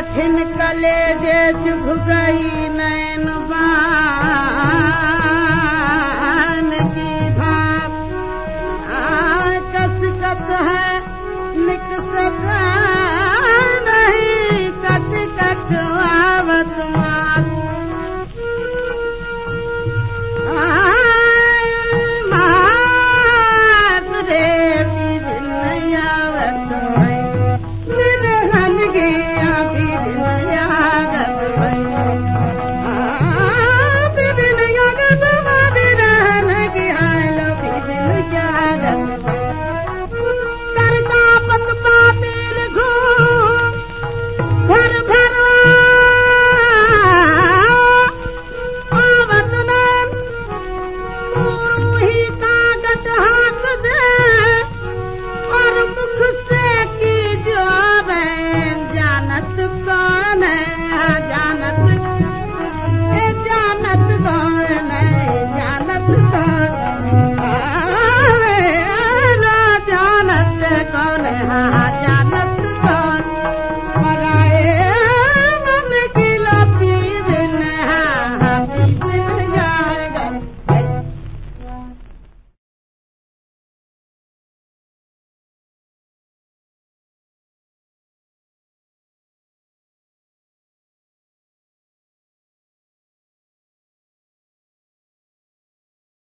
कठिन कले जे चुभ गई नैन बा कौन हाँ जान